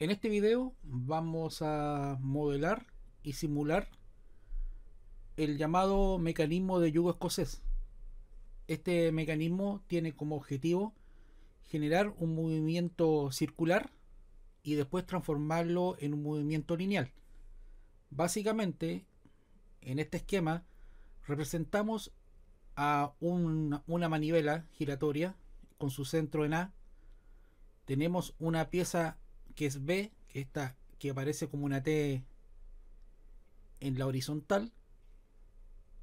En este video vamos a modelar y simular el llamado mecanismo de yugo escocés. Este mecanismo tiene como objetivo generar un movimiento circular y después transformarlo en un movimiento lineal. Básicamente, en este esquema representamos a una manivela giratoria con su centro en A. Tenemos una pieza que es B, que, que aparece como una T en la horizontal.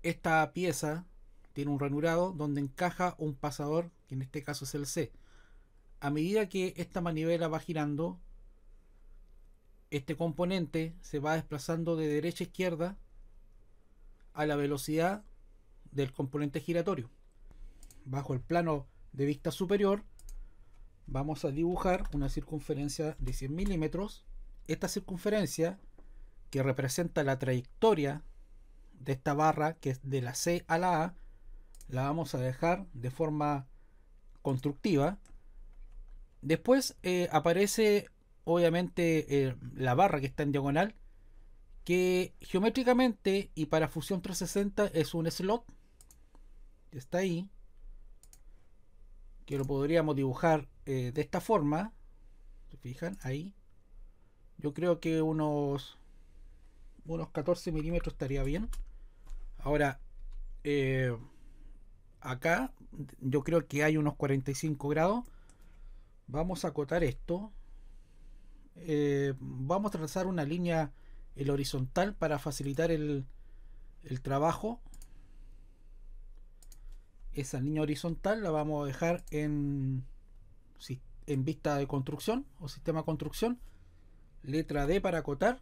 Esta pieza tiene un ranurado donde encaja un pasador, que en este caso es el C. A medida que esta manivela va girando, este componente se va desplazando de derecha a izquierda a la velocidad del componente giratorio. Bajo el plano de vista superior vamos a dibujar una circunferencia de 100 milímetros. Esta circunferencia que representa la trayectoria de esta barra que es de la C a la A la vamos a dejar de forma constructiva. Después eh, aparece obviamente eh, la barra que está en diagonal que geométricamente y para fusión 360 es un slot está ahí que lo podríamos dibujar eh, de esta forma se fijan ahí. Yo creo que unos unos 14 milímetros estaría bien. Ahora eh, acá yo creo que hay unos 45 grados. Vamos a acotar esto. Eh, vamos a trazar una línea el horizontal para facilitar el, el trabajo. Esa línea horizontal la vamos a dejar en, en vista de construcción o sistema de construcción. Letra D para acotar.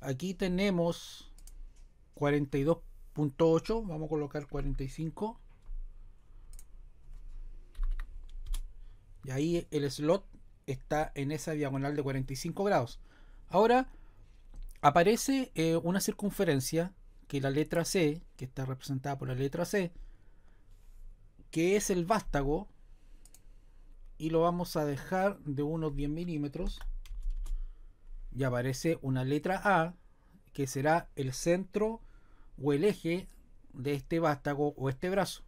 Aquí tenemos 42.8. Vamos a colocar 45. Y ahí el slot está en esa diagonal de 45 grados. Ahora aparece eh, una circunferencia que la letra C, que está representada por la letra C, que es el vástago, y lo vamos a dejar de unos 10 milímetros, y aparece una letra A, que será el centro o el eje de este vástago o este brazo.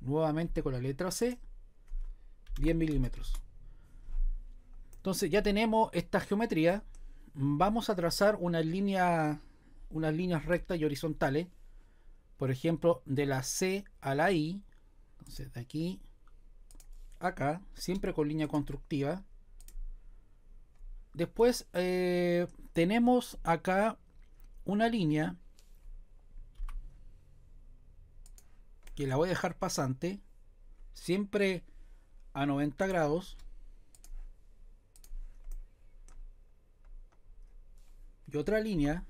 Nuevamente con la letra C, 10 milímetros. Entonces ya tenemos esta geometría. Vamos a trazar una línea unas líneas rectas y horizontales. Por ejemplo, de la C a la I. Entonces, de aquí acá, siempre con línea constructiva. Después eh, tenemos acá una línea que la voy a dejar pasante, siempre a 90 grados. Y otra línea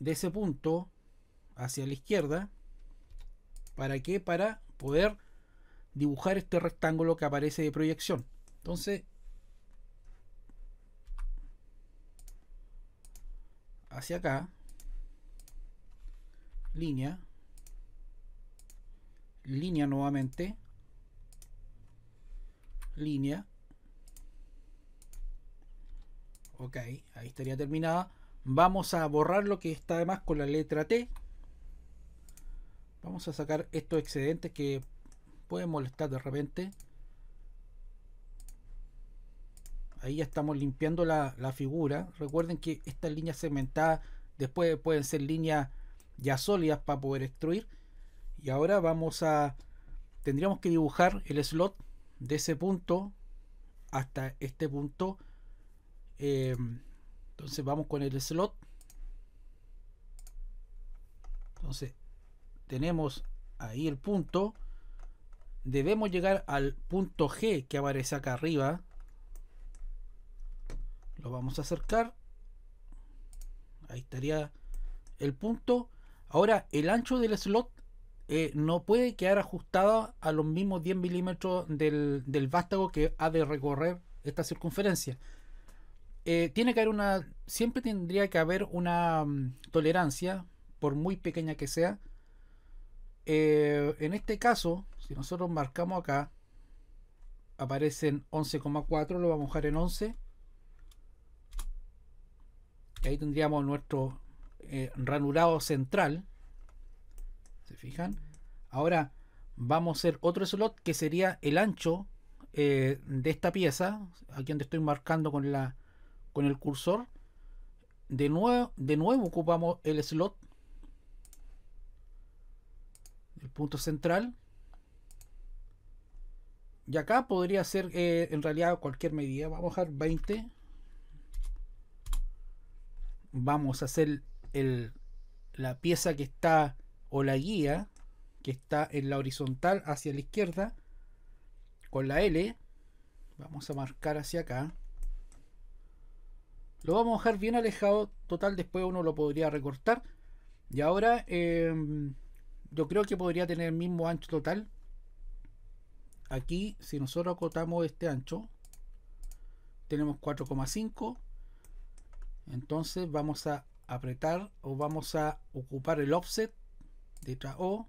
de ese punto hacia la izquierda. ¿Para qué? Para poder dibujar este rectángulo que aparece de proyección. Entonces, hacia acá, línea, línea nuevamente, línea, ok, ahí estaría terminada Vamos a borrar lo que está además con la letra T. Vamos a sacar estos excedentes que pueden molestar de repente. Ahí ya estamos limpiando la, figura. Recuerden que estas líneas segmentadas después pueden ser líneas ya sólidas para poder extruir. Y ahora vamos a... Tendríamos que dibujar el slot de ese punto hasta este punto. Eh, entonces vamos con el slot. Entonces tenemos ahí el punto. Debemos llegar al punto G que aparece acá arriba. Lo vamos a acercar. Ahí estaría el punto. Ahora el ancho del slot eh, no puede quedar ajustado a los mismos 10 milímetros del, del vástago que ha de recorrer esta circunferencia eh, tiene que haber una, siempre tendría que haber una mm, tolerancia, por muy pequeña que sea. Eh, en este caso, si nosotros marcamos acá, aparecen 11,4, lo vamos a dejar en 11. ahí tendríamos nuestro eh, ranurado central. ¿Se fijan? Ahora vamos a hacer otro slot que sería el ancho de esta pieza. Aquí donde estoy marcando con la con el cursor. De nuevo, de nuevo ocupamos el slot. El punto central. Y acá podría ser eh, en realidad cualquier medida. Vamos a dejar 20. Vamos a hacer el, la pieza que está o la guía que está en la horizontal hacia la izquierda con la L. Vamos a marcar hacia acá. Lo vamos a dejar bien alejado. Total, después uno lo podría recortar. Y ahora em, yo creo que podría tener el mismo ancho total. Aquí, si nosotros acotamos este ancho, tenemos 4,5. Entonces vamos a apretar o vamos a ocupar el offset de O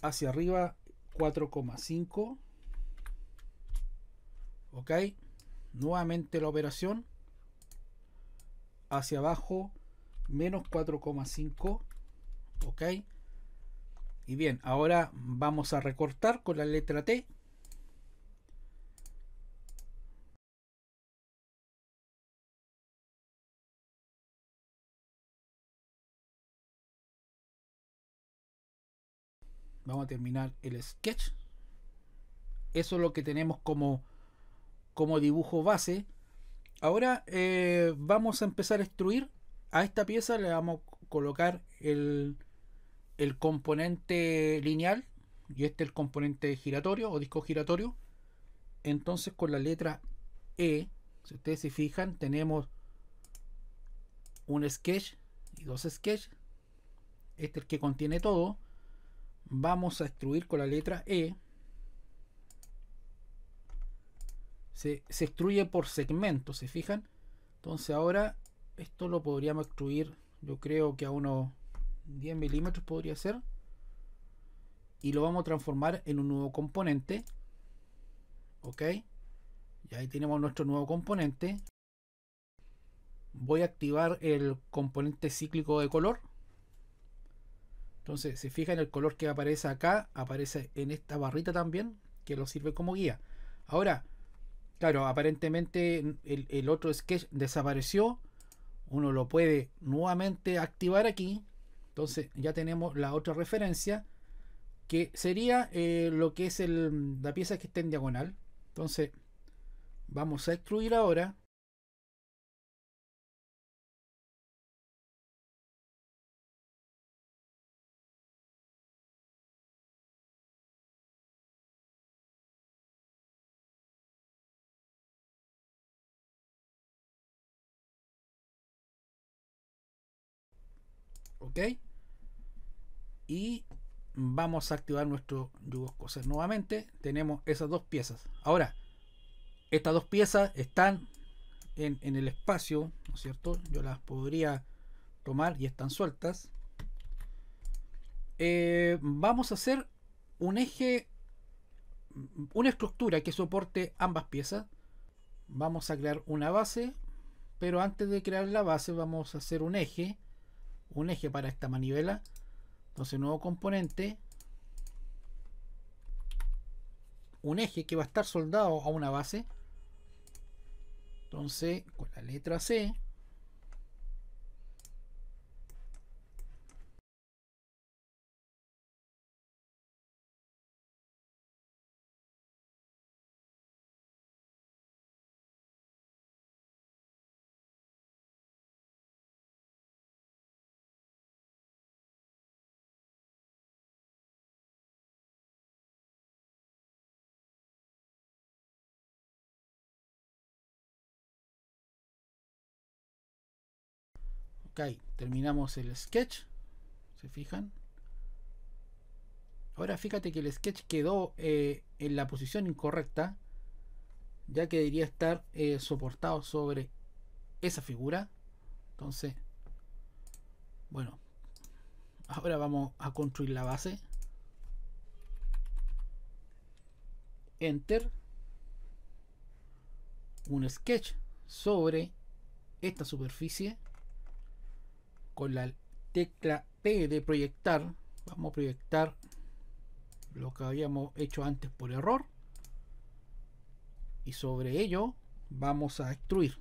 hacia arriba 4,5 ok nuevamente la operación. Hacia abajo menos 4,5 ok. Y bien ahora vamos a recortar con la letra T. Vamos a terminar el sketch. Eso es lo que tenemos como como dibujo base. Ahora eh, vamos a empezar a extruir. A esta pieza le vamos a colocar el, el componente lineal y este el componente giratorio o disco giratorio. Entonces con la letra E, si ustedes se fijan, tenemos un sketch y dos sketches. Este es el que contiene todo. Vamos a extruir con la letra E se, extruye por segmentos, ¿se fijan? Entonces ahora esto lo podríamos extruir, yo creo que a unos 10 milímetros podría ser. Y lo vamos a transformar en un nuevo componente. Ok. Y ahí tenemos nuestro nuevo componente. Voy a activar el componente cíclico de color. Entonces, se fijan el color que aparece acá, aparece en esta barrita también, que lo sirve como guía. Ahora, Claro, aparentemente el, otro sketch desapareció. Uno lo puede nuevamente activar aquí. Entonces ya tenemos la otra referencia. Que sería eh, lo que es el, la pieza que está en diagonal. Entonces vamos a extruir ahora. Ok y vamos a activar nuestro Yugo Coser nuevamente. Tenemos esas dos piezas. Ahora estas dos piezas están en, el espacio ¿no es cierto? yo las podría tomar y están sueltas. Eh, vamos a hacer un eje una estructura que soporte ambas piezas. Vamos a crear una base pero antes de crear la base vamos a hacer un eje un eje para esta manivela. Entonces nuevo componente. Un eje que va a estar soldado a una base. Entonces con la letra C ok terminamos el sketch. Se fijan ahora fíjate que el sketch quedó eh, en la posición incorrecta ya que debería estar eh, soportado sobre esa figura. Entonces bueno ahora vamos a construir la base. Enter. Un sketch sobre esta superficie con la tecla P de proyectar. Vamos a proyectar lo que habíamos hecho antes por error. Y sobre ello vamos a extruir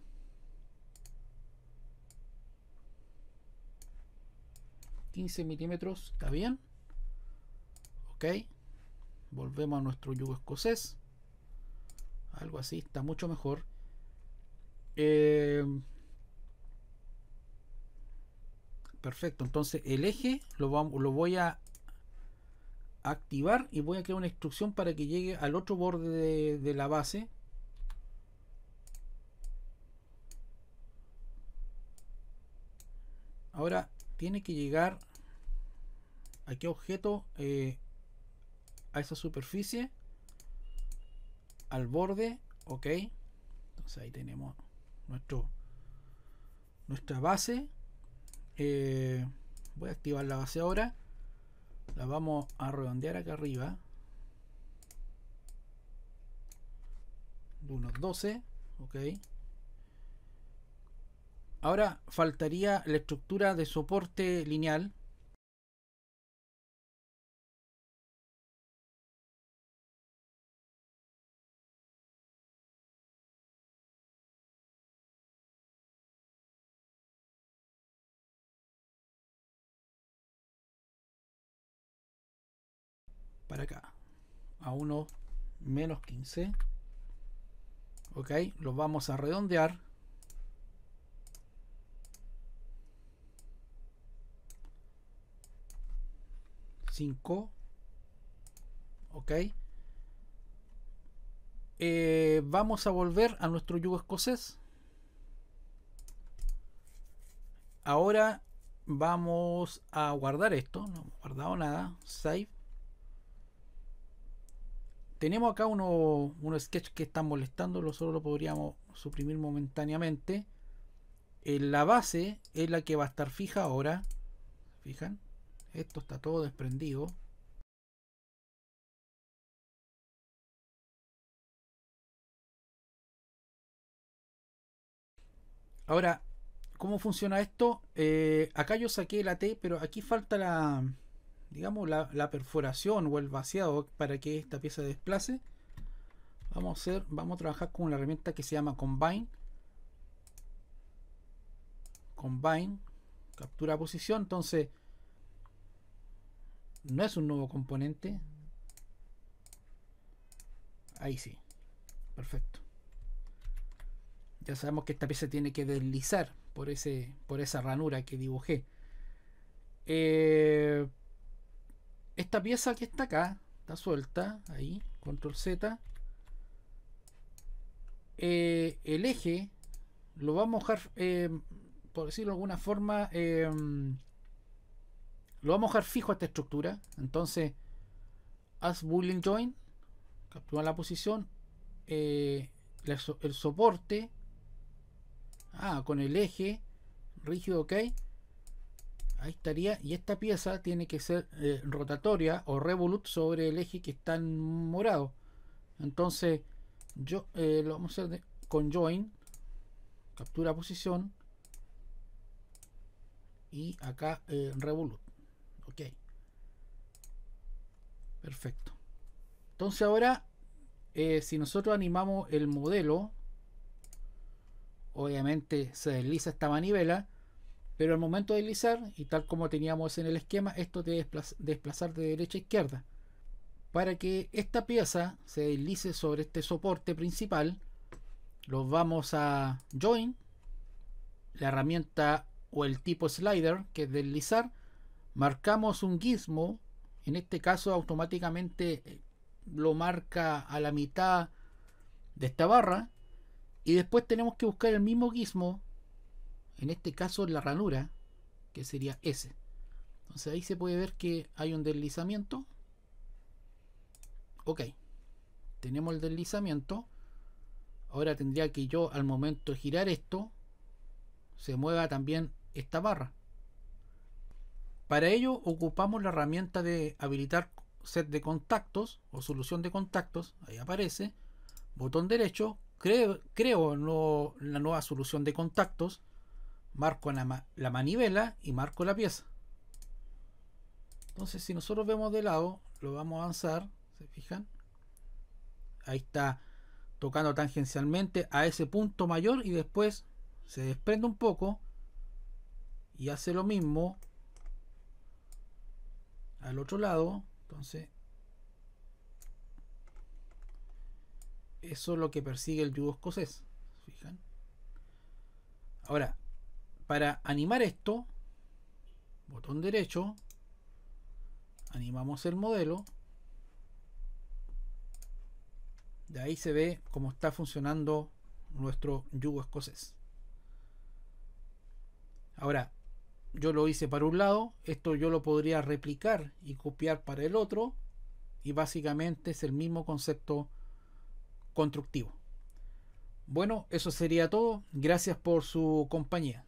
15 milímetros está bien ok. Volvemos a nuestro yugo escocés. Algo así está mucho mejor. Eh, perfecto. Entonces el eje lo, voy a activar y voy a crear una instrucción para que llegue al otro borde de, de la base. Ahora tiene que llegar a qué objeto eh, a esa superficie. Al borde ok. Entonces ahí tenemos nuestro nuestra base eh, voy a activar la base ahora. La vamos a redondear acá arriba. De unos 12 ok. Ahora faltaría la estructura de soporte lineal. Para acá. A uno menos 15. Ok, lo vamos a redondear. 5 ok eh, vamos a volver a nuestro yugo escocés ahora vamos a guardar esto no hemos guardado nada save tenemos acá unos uno sketch que están molestando solo lo podríamos suprimir momentáneamente en eh, la base es la que va a estar fija ahora fijan esto está todo desprendido. Ahora, ¿cómo funciona esto? Eh, acá yo saqué la T, pero aquí falta la, digamos, la, perforación o el vaciado para que esta pieza desplace. Vamos a hacer, vamos a trabajar con una herramienta que se llama Combine. Combine, captura posición. Entonces, no es un nuevo componente. Ahí sí. Perfecto. Ya sabemos que esta pieza tiene que deslizar por, ese, por esa ranura que dibujé. Eh, esta pieza que está acá, está suelta, ahí, control Z. Eh, el eje lo vamos a dejar, eh, por decirlo de alguna forma, lo vamos a dejar fijo a esta estructura. Entonces, as boolean join, captura la posición, eh, el soporte, ah, con el eje rígido, ok. Ahí estaría. Y esta pieza tiene que ser eh, rotatoria o revolut sobre el eje que está en morado. Entonces, yo eh, lo vamos a hacer con join, captura posición y acá revolut. Ok. Perfecto. Entonces ahora, eh, si nosotros animamos el modelo, obviamente se desliza esta manivela, pero al momento de deslizar, y tal como teníamos en el esquema, esto debe desplazar de derecha a izquierda. Para que esta pieza se deslice sobre este soporte principal, los vamos a join, la herramienta o el tipo slider, que es deslizar, marcamos un gizmo, en este caso automáticamente eh, lo marca a la mitad de esta barra y después tenemos que buscar el mismo gizmo, en este caso la ranura, que sería S. Entonces ahí se puede ver que hay un deslizamiento. Ok, tenemos el deslizamiento. ahora tendría que yo al momento de girar esto se mueva también esta barra para ello ocupamos la herramienta de habilitar set de contactos o solución de contactos ahí aparece botón derecho creo, creo la nueva solución de contactos marco la, la manivela y marco la pieza. Entonces si nosotros vemos de lado lo vamos a avanzar se fijan ahí está tocando tangencialmente a ese punto mayor y después se desprende un poco y hace lo mismo al otro lado. Entonces eso es lo que persigue el yugo escocés fijan ahora para animar esto botón derecho animamos el modelo. De ahí se ve cómo está funcionando nuestro yugo escocés. Ahora yo lo hice para un lado esto yo lo podría replicar y copiar para el otro y básicamente es el mismo concepto constructivo. Bueno eso sería todo. Gracias por su compañía